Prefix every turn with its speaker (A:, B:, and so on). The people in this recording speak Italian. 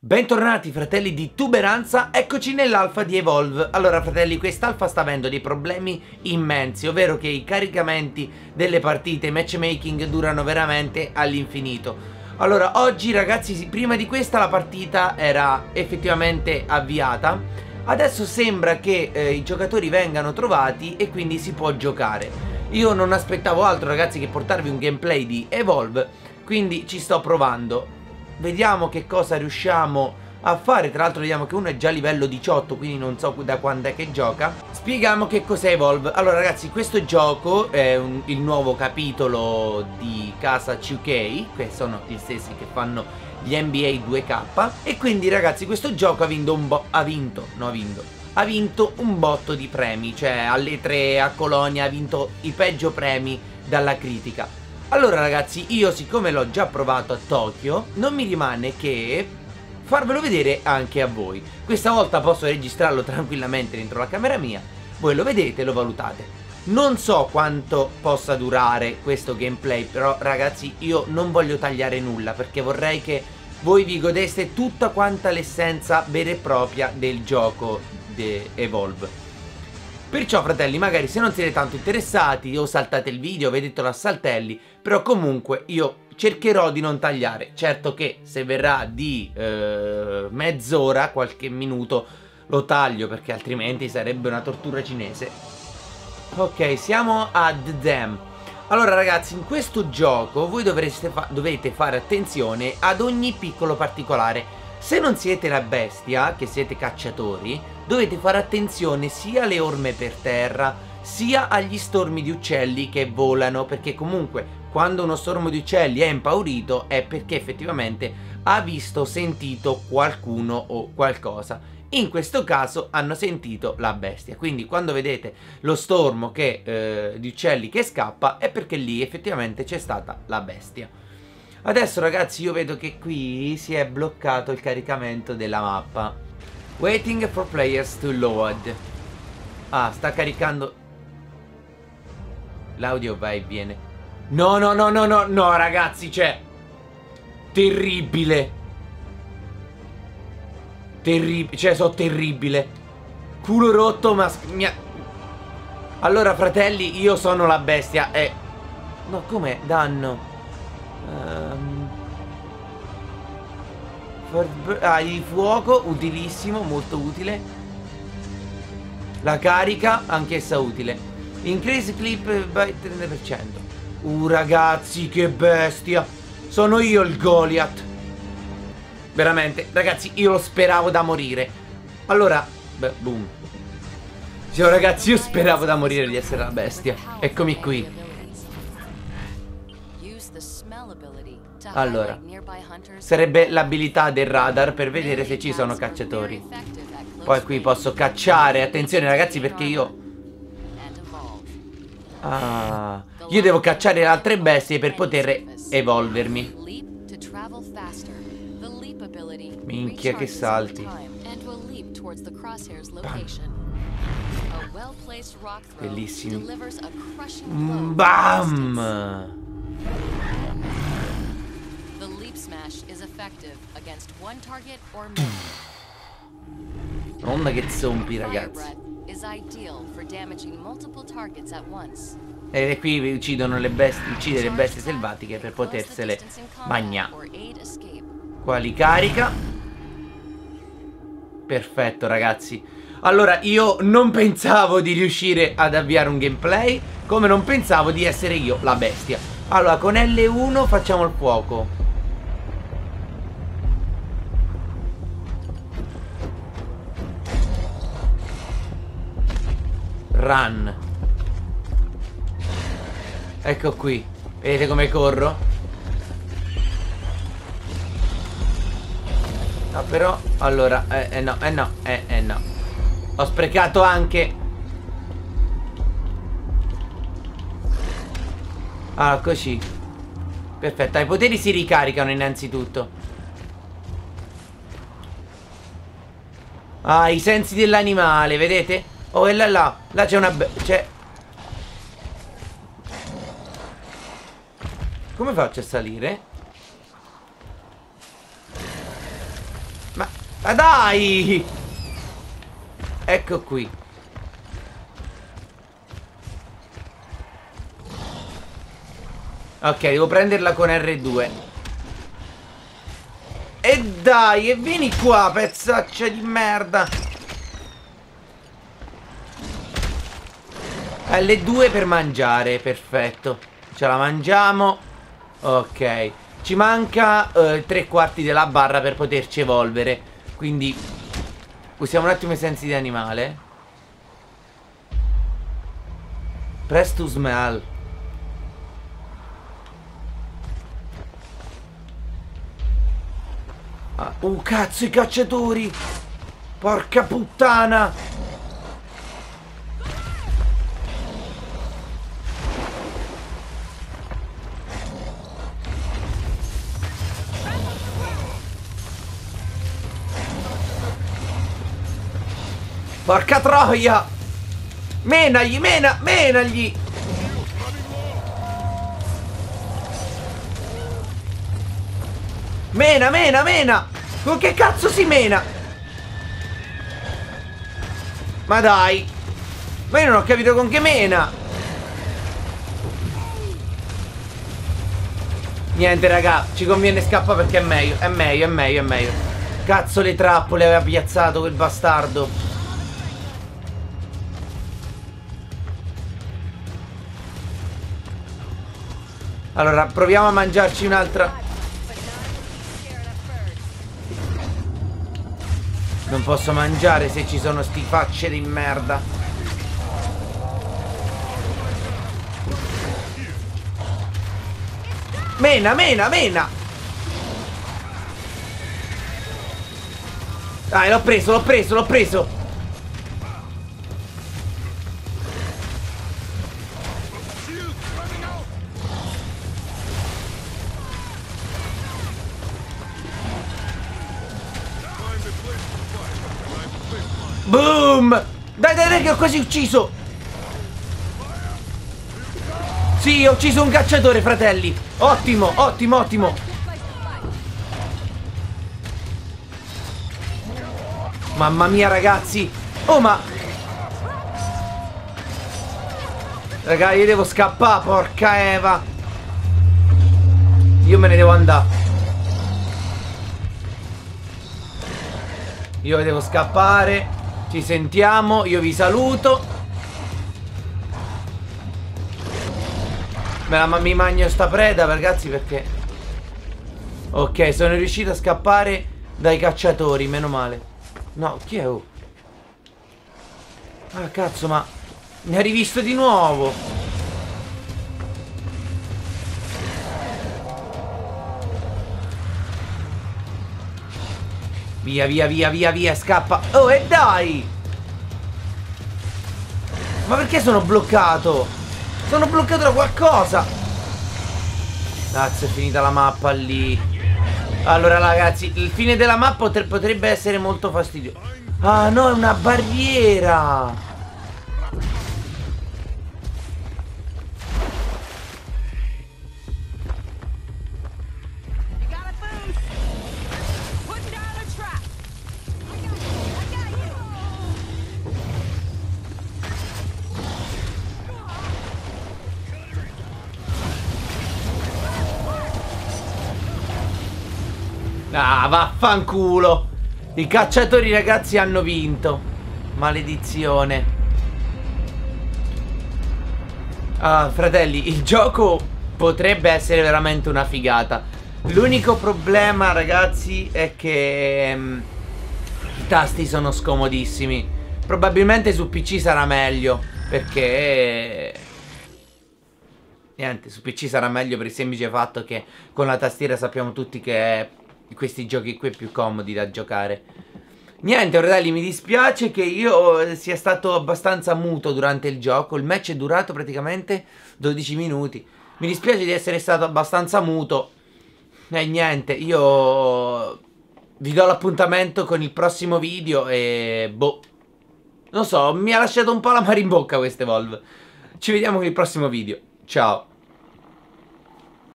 A: Bentornati fratelli di Tuberanza, eccoci nell'alfa di Evolve. Allora fratelli, quest'alfa sta avendo dei problemi immensi Ovvero che i caricamenti delle partite, matchmaking durano veramente all'infinito. Allora, oggi ragazzi, prima di questa la partita era effettivamente avviata. Adesso sembra che eh, i giocatori vengano trovati e quindi si può giocare. Io non aspettavo altro ragazzi che portarvi un gameplay di Evolve Quindi ci sto provando Vediamo che cosa riusciamo a fare. Tra l'altro vediamo che uno è già livello 18 Quindi non so da quando è che gioca. Spieghiamo che cos'è Evolve. Allora ragazzi questo gioco è un, il nuovo capitolo di casa 2K Che sono gli stessi che fanno gli NBA 2K E quindi ragazzi questo gioco ha vinto un bo... Ha vinto, no ha vinto. Ha vinto un botto di premi Cioè alle 3 a Colonia ha vinto i peggio premi dalla critica allora ragazzi, io siccome l'ho già provato a Tokyo, non mi rimane che farvelo vedere anche a voi. Questa volta posso registrarlo tranquillamente dentro la camera mia, voi lo vedete e lo valutate. Non so quanto possa durare questo gameplay, però ragazzi io non voglio tagliare nulla perché vorrei che voi vi godeste tutta quanta l'essenza vera e propria del gioco di Evolve. Perciò fratelli magari se non siete tanto interessati o saltate il video vedetelo a saltelli Però comunque io cercherò di non tagliare. Certo che se verrà di eh, mezz'ora, qualche minuto lo taglio perché altrimenti sarebbe una tortura cinese. Ok siamo ad Them allora ragazzi, in questo gioco voi fa dovete fare attenzione ad ogni piccolo particolare. Se non siete la bestia, che siete cacciatori, dovete fare attenzione sia alle orme per terra sia agli stormi di uccelli che volano perché comunque quando uno stormo di uccelli è impaurito è perché effettivamente ha visto, sentito qualcuno o qualcosa. In questo caso hanno sentito la bestia. Quindi quando vedete lo stormo che, eh, di uccelli che scappa è perché lì effettivamente c'è stata la bestia adesso ragazzi io vedo che qui si è bloccato il caricamento della mappa Waiting for players to load. Ah, sta caricando. L'audio va e viene. No, no, no, no, no, no, ragazzi, cioè. Terribile. Terribile, cioè, so terribile. Culo rotto, ma... Mia... Allora, fratelli, io sono la bestia e... No, com'è? Danno. Ah, il fuoco, utilissimo, molto utile. La carica, anch'essa utile. Increase clip by 30%. Uh, ragazzi, che bestia. Sono io il Goliath. Veramente, ragazzi, io lo speravo da morire. Allora, beh, boom. Cioè, ragazzi, io speravo da morire di essere la bestia. Eccomi qui. Allora, sarebbe l'abilità del radar per vedere se ci sono cacciatori. Poi qui posso cacciare, attenzione ragazzi perché io... Ah, io devo cacciare altre bestie per poter evolvermi. Minchia che salti. Bellissimi. Bam! Onda che zombi ragazzi. E qui uccidono le bestie Uccide le bestie selvatiche per potersele mangiare Qua li carica? Perfetto ragazzi. Allora io non pensavo di riuscire ad avviare un gameplay Come non pensavo di essere io la bestia. Allora con L1 facciamo il fuoco Run. Ecco qui. Vedete come corro? No però Allora eh, eh no Eh no Eh, eh no. Ho sprecato anche. Ah così. Perfetto. I poteri si ricaricano innanzitutto. Ah i sensi dell'animale Vedete? Oh, e là là, là c'è una... c'è... Come faccio a salire? Ma dai! Ecco qui. Ok, devo prenderla con R2. E dai, e vieni qua, pezzaccia di merda. L2 per mangiare, perfetto. Ce la mangiamo. Ok. Ci manca eh, tre quarti della barra per poterci evolvere. Quindi usiamo un attimo i sensi di animale. Press to smell. Ah, oh cazzo i cacciatori Porca puttana Porca troia! Menagli, mena, menagli! Mena, mena, mena! Con che cazzo si mena? Ma dai! Ma io non ho capito con che mena! Niente raga Ci conviene scappare perché è meglio È meglio, è meglio, è meglio. Cazzo le trappole aveva piazzato quel bastardo Allora proviamo a mangiarci un'altra Non posso mangiare se ci sono sti facce di merda. Mena, mena, mena! Dai, l'ho preso, l'ho preso, l'ho preso! Boom! Dai, dai, dai, che ho quasi ucciso! Sì, ho ucciso un cacciatore, fratelli! Ottimo, ottimo, ottimo! Mamma mia, ragazzi! Oh, ma... Raga, io devo scappare, porca Eva! Io me ne devo andare. Io devo scappare. Ci sentiamo, io vi saluto. Me la, mi mangio sta preda, ragazzi, perché... Ok, sono riuscito a scappare dai cacciatori, meno male. No, chi è? Oh? Ah, cazzo, ma... Mi ha rivisto di nuovo. Via, via, via, via, via, scappa. Oh, e dai! Ma perché sono bloccato? Sono bloccato da qualcosa. Cazzo, è finita la mappa lì. Allora, ragazzi, il fine della mappa potrebbe essere molto fastidioso. Ah, no, è una barriera. Ah, vaffanculo. I cacciatori ragazzi hanno vinto. Maledizione. Ah, fratelli, il gioco potrebbe essere veramente una figata. L'unico problema, ragazzi, è che um, i tasti sono scomodissimi. Probabilmente su PC sarà meglio, perché... Niente, su PC sarà meglio per il semplice fatto che con la tastiera sappiamo tutti che questi giochi qui più comodi da giocare. Niente, fratelli, mi dispiace che io sia stato abbastanza muto durante il gioco. Il match è durato praticamente 12 minuti. Mi dispiace di essere stato abbastanza muto. E niente, io vi do l'appuntamento con il prossimo video e boh. Non so, mi ha lasciato un po' la mare in bocca questo Evolve. Ci vediamo con il prossimo video. Ciao.